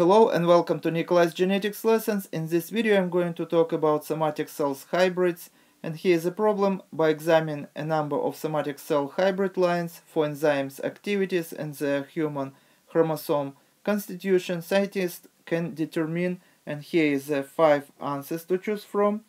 Hello and welcome to Nikolay's Genetics Lessons. In this video I'm going to talk about somatic cells hybrids and here is a problem by examining a number of somatic cell hybrid lines for enzymes activities and their human chromosome constitution. Scientists can determine and here is the five answers to choose from.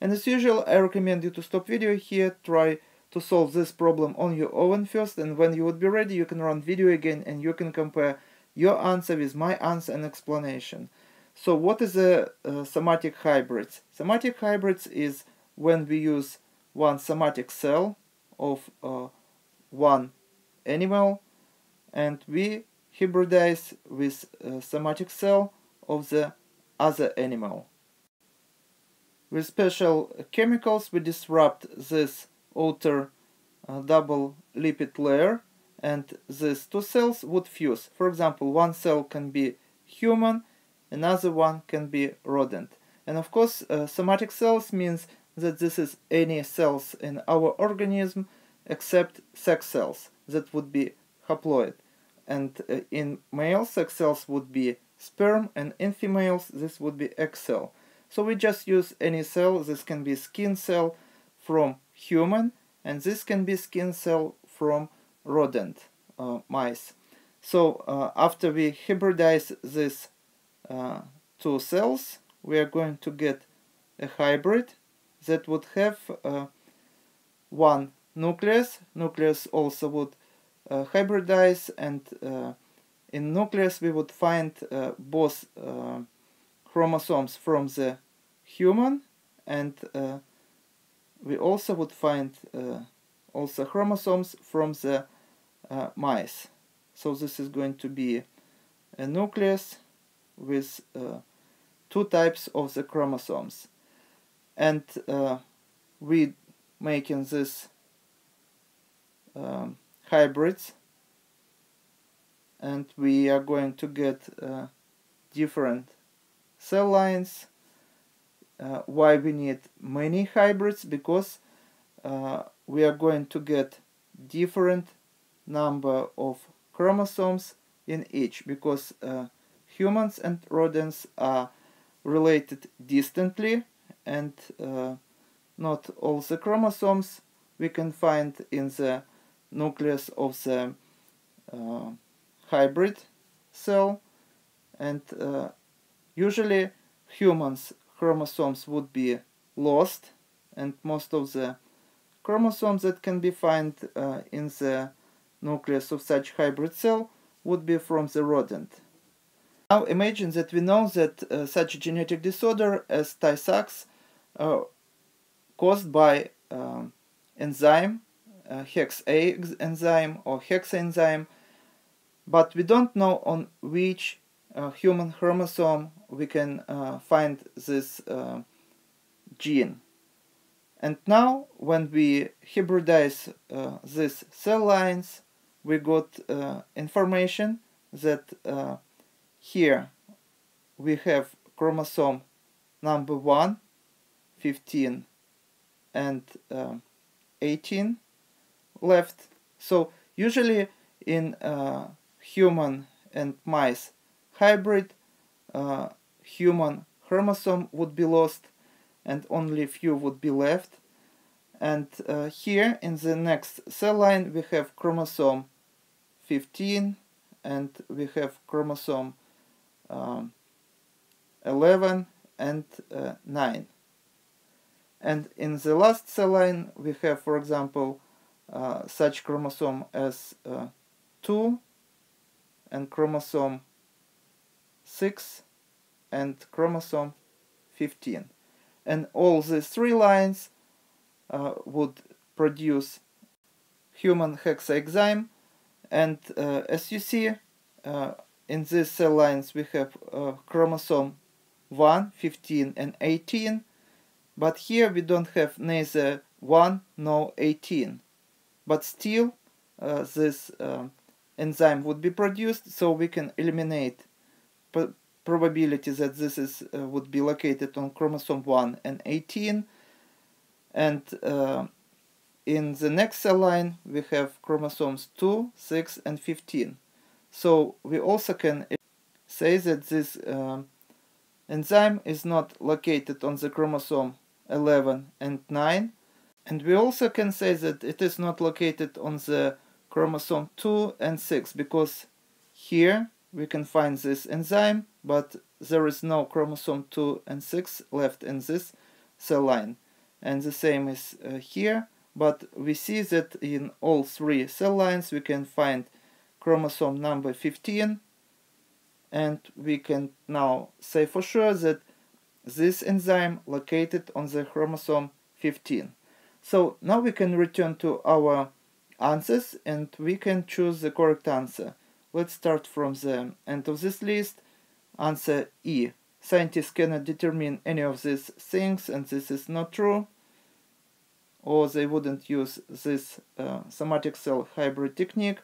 And as usual I recommend you to stop video here, try to solve this problem on your own first and when you would be ready you can run video again and you can compare your answer with my answer and explanation. So what is a, a somatic hybrids? Somatic hybrids is when we use one somatic cell of uh, one animal and we hybridize with a somatic cell of the other animal. With special chemicals we disrupt this outer uh, double lipid layer and these two cells would fuse. For example, one cell can be human, another one can be rodent. And of course, uh, somatic cells means that this is any cells in our organism except sex cells that would be haploid. And uh, in males, sex cells would be sperm, and in females, this would be egg cell. So we just use any cell. This can be skin cell from human, and this can be skin cell from rodent uh, mice. So uh, after we hybridize these uh, two cells, we are going to get a hybrid that would have uh, one nucleus. Nucleus also would uh, hybridize and uh, in nucleus we would find both chromosomes from the human and we also would find also chromosomes from the uh, mice. So this is going to be a nucleus with uh, two types of the chromosomes. And uh, we making this um, hybrids and we are going to get uh, different cell lines. Uh, why we need many hybrids? Because uh, we are going to get different number of chromosomes in each because uh, humans and rodents are related distantly and uh, not all the chromosomes we can find in the nucleus of the uh, hybrid cell and uh, usually humans chromosomes would be lost and most of the chromosomes that can be found uh, in the nucleus of such hybrid cell would be from the rodent. Now imagine that we know that uh, such a genetic disorder as Tay-Sachs uh, caused by uh, enzyme, uh, HEX-A enzyme or HEX enzyme, but we don't know on which uh, human chromosome we can uh, find this gene. And now when we hybridize these cell lines, we got uh, information that uh, here we have chromosome number 1, 15 and uh, 18 left. So usually in uh, human and mice hybrid, uh, human chromosome would be lost and only few would be left. And uh, here in the next cell line we have chromosome 15 and we have chromosome um, 11 and uh, 9 and in the last cell line we have for example uh, such chromosome as uh, 2 and chromosome 6 and chromosome 15 and all these three lines uh, would produce human HEX-A enzyme and uh, as you see uh, in these cell lines we have uh, chromosome 1, 15 and 18 but here we don't have neither 1 nor 18 but still uh, this uh, enzyme would be produced so we can eliminate probability that this is uh, would be located on chromosome 1 and 18 and in the next cell line we have chromosomes 2, 6 and 15. So we also can say that this um, enzyme is not located on the chromosome 11 and 9 and we also can say that it is not located on the chromosome 2 and 6 because here we can find this enzyme but there is no chromosome 2 and 6 left in this cell line. And the same is uh, here but we see that in all three cell lines we can find chromosome number 15 and we can now say for sure that this enzyme located on the chromosome 15. So now we can return to our answers and we can choose the correct answer. Let's start from the end of this list. Answer E. Scientists cannot determine any of these things and this is not true. Or they wouldn't use this uh, somatic cell hybrid technique.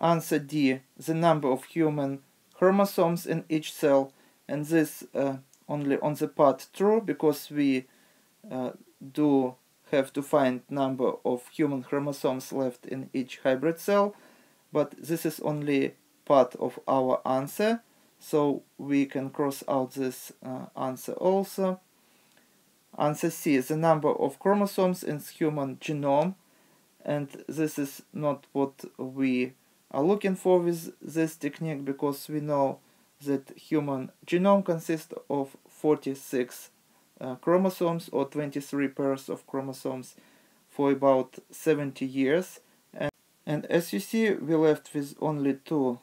Answer D. The number of human chromosomes in each cell and this uh, only on the part true because we uh, do have to find number of human chromosomes left in each hybrid cell but this is only part of our answer so we can cross out this uh, answer also answer C is the number of chromosomes in human genome and this is not what we are looking for with this technique because we know that human genome consists of 46 uh, chromosomes or 23 pairs of chromosomes for about 70 years. And, and as you see we left with only two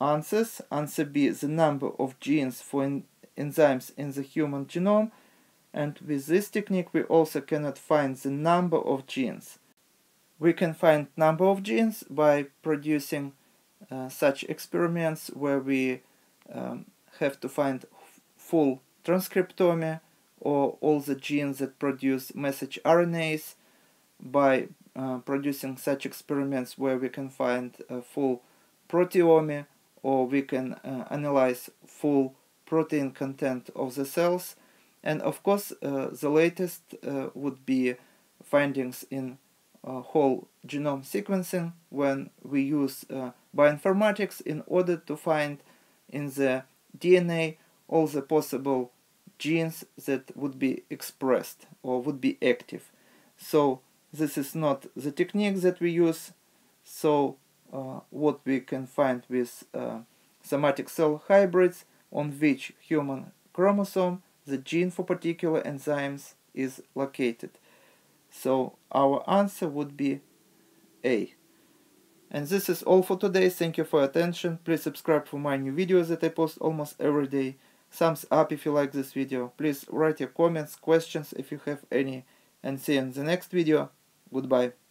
answers. Answer B the number of genes for en enzymes in the human genome and with this technique we also cannot find the number of genes. We can find number of genes by producing uh, such experiments where we um, have to find full transcriptome or all the genes that produce message RNAs by uh, producing such experiments where we can find a full proteome or we can uh, analyze full protein content of the cells and of course uh, the latest uh, would be findings in uh, whole genome sequencing when we use bioinformatics in order to find in the DNA all the possible genes that would be expressed or would be active. So this is not the technique that we use. So uh, what we can find with uh, somatic cell hybrids on which human chromosome the gene for particular enzymes is located. So our answer would be A. And this is all for today. Thank you for attention. Please subscribe for my new videos that I post almost every day. Thumbs up if you like this video. Please write your comments, questions if you have any. And see you in the next video. Goodbye.